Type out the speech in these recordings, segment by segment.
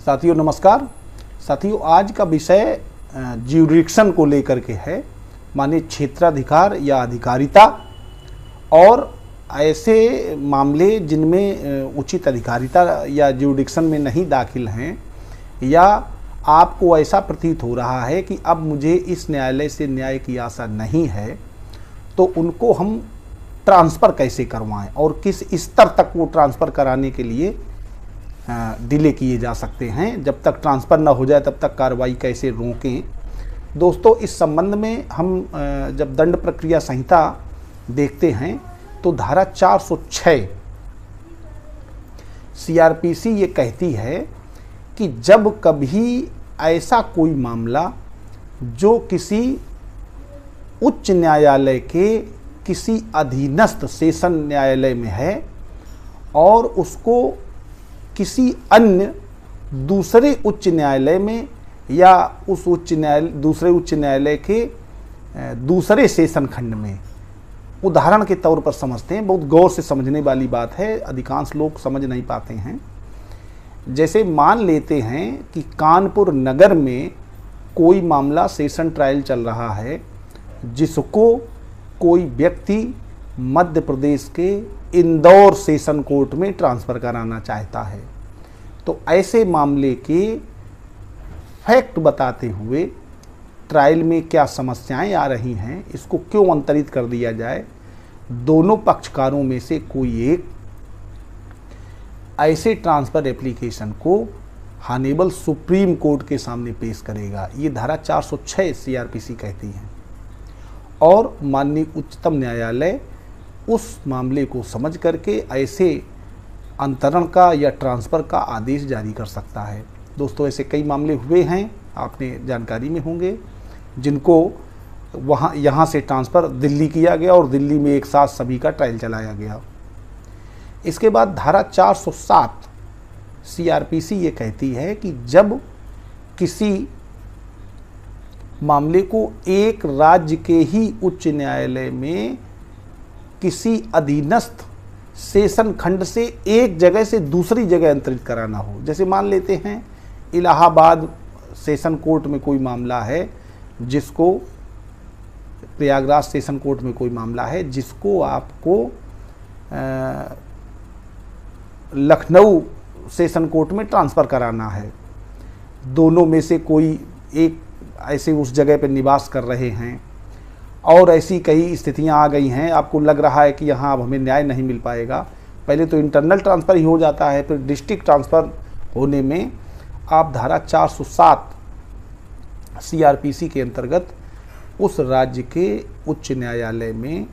साथियों, नमस्कार। साथियों, आज का विषय ज्यूरिक्शन को लेकर के है, माने क्षेत्राधिकार या अधिकारिता, और ऐसे मामले जिनमें उचित अधिकारिता या ज्यूडिक्शन में नहीं दाखिल हैं, या आपको ऐसा प्रतीत हो रहा है कि अब मुझे इस न्यायालय से न्याय की आशा नहीं है तो उनको हम ट्रांसफ़र कैसे करवाएँ, और किस स्तर तक वो ट्रांसफ़र कराने के लिए डिले किए जा सकते हैं। जब तक ट्रांसफ़र ना हो जाए, तब तक कार्रवाई कैसे रोकें। दोस्तों, इस संबंध में हम जब दंड प्रक्रिया संहिता देखते हैं तो धारा 406 सीआरपीसी ये कहती है कि जब कभी ऐसा कोई मामला जो किसी उच्च न्यायालय के किसी अधीनस्थ सेशन न्यायालय में है और उसको किसी अन्य दूसरे उच्च न्यायालय में या उस उच्च न्यायालय, दूसरे उच्च न्यायालय के दूसरे सेशन खंड में। उदाहरण के तौर पर समझते हैं, बहुत गौर से समझने वाली बात है, अधिकांश लोग समझ नहीं पाते हैं। जैसे मान लेते हैं कि कानपुर नगर में कोई मामला सेशन ट्रायल चल रहा है, जिसको कोई व्यक्ति मध्य प्रदेश के इंदौर सेशन कोर्ट में ट्रांसफ़र कराना चाहता है। तो ऐसे मामले के फैक्ट बताते हुए ट्रायल में क्या समस्याएँ आ रही हैं, इसको क्यों अंतरित कर दिया जाए? दोनों पक्षकारों में से कोई एक ऐसे ट्रांसफ़र एप्लीकेशन को हानेबल सुप्रीम कोर्ट के सामने पेश करेगा। ये धारा 406 सीआरपीसी कहती है। और माननीय उच्चतम न्यायालय उस मामले को समझ करके ऐसे अंतरण का या ट्रांसफ़र का आदेश जारी कर सकता है। दोस्तों, ऐसे कई मामले हुए हैं, आपने जानकारी में होंगे, जिनको वहाँ, यहाँ से ट्रांसफ़र दिल्ली किया गया और दिल्ली में एक साथ सभी का ट्रायल चलाया गया। इसके बाद धारा 407 सीआरपीसी ये कहती है कि जब किसी मामले को एक राज्य के ही उच्च न्यायालय में किसी अधीनस्थ सेशन खंड से एक जगह से दूसरी जगह अंतरित कराना हो। जैसे मान लेते हैं, इलाहाबाद सेशन कोर्ट में कोई मामला है, जिसको, प्रयागराज सेशन कोर्ट में कोई मामला है, जिसको आपको लखनऊ सेशन कोर्ट में ट्रांसफ़र कराना है। दोनों में से कोई एक ऐसे उस जगह पर निवास कर रहे हैं और ऐसी कई स्थितियाँ आ गई हैं। आपको लग रहा है कि यहाँ अब हमें न्याय नहीं मिल पाएगा। पहले तो इंटरनल ट्रांसफ़र ही हो जाता है, फिर डिस्ट्रिक्ट ट्रांसफ़र होने में आप धारा 407 सीआरपीसी के अंतर्गत उस राज्य के उच्च न्यायालय में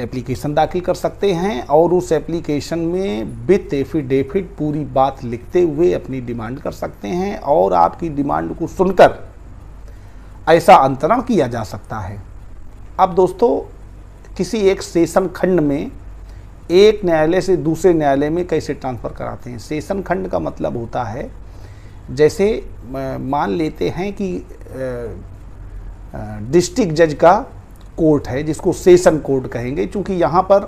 एप्लीकेशन दाखिल कर सकते हैं और उस एप्लीकेशन में विथ एफिडेविट पूरी बात लिखते हुए अपनी डिमांड कर सकते हैं और आपकी डिमांड को सुनकर ऐसा अंतरण किया जा सकता है। अब दोस्तों, किसी एक सेशन खंड में, एक न्यायालय से दूसरे न्यायालय में कैसे ट्रांसफ़र कराते हैं? सेशन खंड का मतलब होता है, जैसे मान लेते हैं कि डिस्ट्रिक्ट जज का कोर्ट है, जिसको सेशन कोर्ट कहेंगे क्योंकि यहाँ पर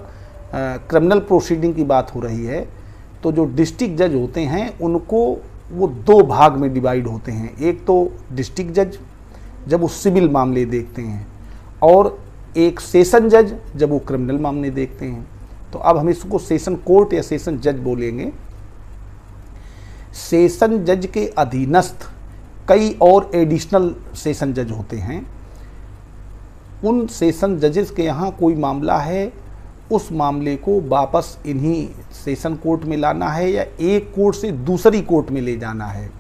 क्रिमिनल प्रोसीडिंग की बात हो रही है तो जो डिस्ट्रिक्ट जज होते हैं, उनको वो दो भाग में डिवाइड होते हैं। एक तो डिस्ट्रिक्ट जज जब वो सिविल मामले देखते हैं और एक सेशन जज जब वो क्रिमिनल मामले देखते हैं तो अब हम इसको सेशन कोर्ट या सेशन जज बोलेंगे। सेशन जज के अधीनस्थ कई और एडिशनल सेशन जज होते हैं। उन सेशन जजेस के यहाँ कोई मामला है, उस मामले को वापस इन्हीं सेशन कोर्ट में लाना है या एक कोर्ट से दूसरी कोर्ट में ले जाना है।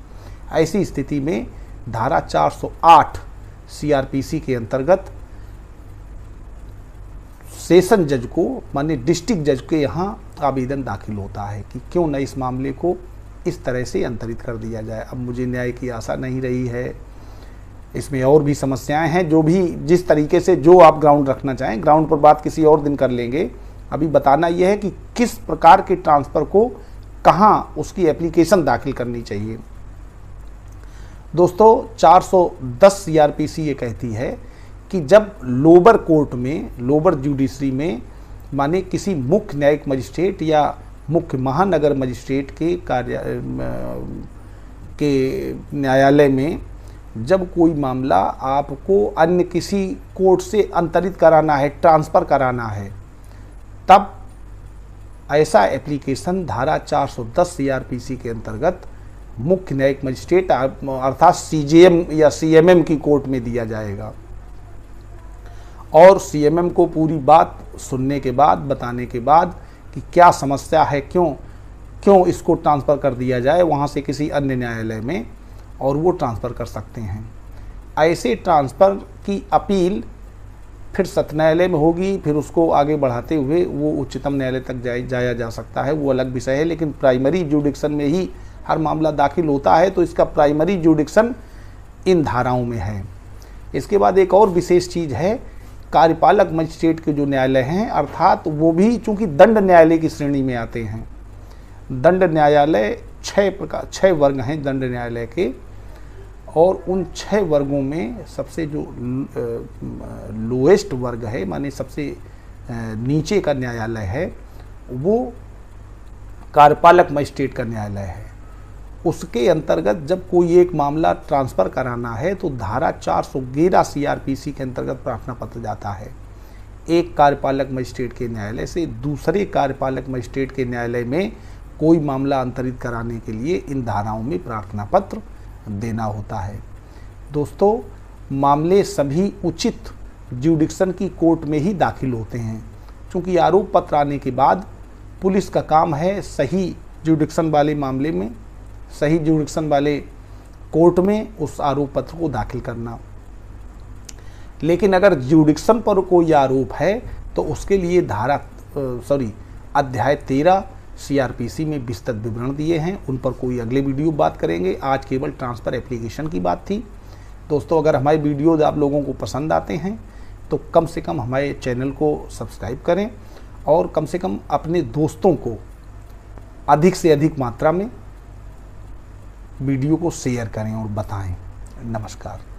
ऐसी स्थिति में धारा 408 सीआरपीसी के अंतर्गत सेशन जज को माने डिस्ट्रिक्ट जज के यहाँ आवेदन दाखिल होता है कि क्यों न इस मामले को इस तरह से अंतरित कर दिया जाए। अब मुझे न्याय की आशा नहीं रही है। इसमें और भी समस्याएँ हैं, जो भी जिस तरीके से जो आप ग्राउंड रखना चाहें ग्राउंड पर बात किसी और दिन कर लेंगे। अभी बताना यह है कि किस प्रकार के ट्रांसफ़र को, कहाँ उसकी एप्लीकेशन दाखिल करनी चाहिए। दोस्तों 410 सीआरपीसी ये कहती है कि जब लोअर कोर्ट में लोअर जुडिशरी में, माने किसी मुख्य न्यायिक मजिस्ट्रेट या मुख्य महानगर मजिस्ट्रेट के कार्य के न्यायालय में जब कोई मामला आपको अन्य किसी कोर्ट से अंतरित कराना है, ट्रांसफ़र कराना है, तब ऐसा एप्लीकेशन धारा 410 सीआरपीसी के अंतर्गत मुख्य न्यायिक मजिस्ट्रेट अर्थात सीजेएम या सीएमएम की कोर्ट में दिया जाएगा। और सीएमएम को पूरी बात सुनने के बाद, बताने के बाद कि क्या समस्या है, क्यों क्यों इसको ट्रांसफ़र कर दिया जाए, वहाँ से किसी अन्य न्यायालय में, और वो ट्रांसफ़र कर सकते हैं। ऐसे ट्रांसफ़र की अपील फिर सत्य न्यायालय में होगी, फिर उसको आगे बढ़ाते हुए वो उच्चतम न्यायालय तक जाए, जाया जा सकता है, वो अलग विषय है, लेकिन प्राइमरी जुडिक्शन में ही हर मामला दाखिल होता है तो इसका प्राइमरी जुडिक्शन इन धाराओं में है। इसके बाद एक और विशेष चीज़ है, कार्यपालक मजिस्ट्रेट के जो न्यायालय हैं, अर्थात वो भी चूँकि दंड न्यायालय की श्रेणी में आते हैं। दंड न्यायालय छः प्रकार छः वर्ग हैं दंड न्यायालय के, और उन छः वर्गों में सबसे जो लोएस्ट वर्ग है, माने सबसे नीचे का न्यायालय है, वो कार्यपालक मजिस्ट्रेट का न्यायालय है। उसके अंतर्गत जब कोई एक मामला ट्रांसफ़र कराना है तो धारा चार सौ 411 सीआरपीसी के अंतर्गत प्रार्थना पत्र जाता है। एक कार्यपालक मजिस्ट्रेट के न्यायालय से दूसरे कार्यपालक मजिस्ट्रेट के न्यायालय में कोई मामला अंतरित कराने के लिए इन धाराओं में प्रार्थना पत्र देना होता है। दोस्तों, मामले सभी उचित जुडिक्शन की कोर्ट में ही दाखिल होते हैं, क्योंकि आरोप पत्र आने के बाद पुलिस का काम है सही जुडिक्शन वाले मामले में सही जुडिक्शन वाले कोर्ट में उस आरोप पत्र को दाखिल करना। लेकिन अगर जुडिक्शन पर कोई आरोप है तो उसके लिए धारा सॉरी अध्याय तेरह सीआरपीसी में विस्तृत विवरण दिए हैं। उन पर कोई अगले वीडियो बात करेंगे। आज केवल ट्रांसफ़र एप्लीकेशन की बात थी। दोस्तों, अगर हमारे वीडियोज़ आप लोगों को पसंद आते हैं तो कम से कम हमारे चैनल को सब्सक्राइब करें और कम से कम अपने दोस्तों को अधिक से अधिक मात्रा में वीडियो को शेयर करें और बताएँ। नमस्कार।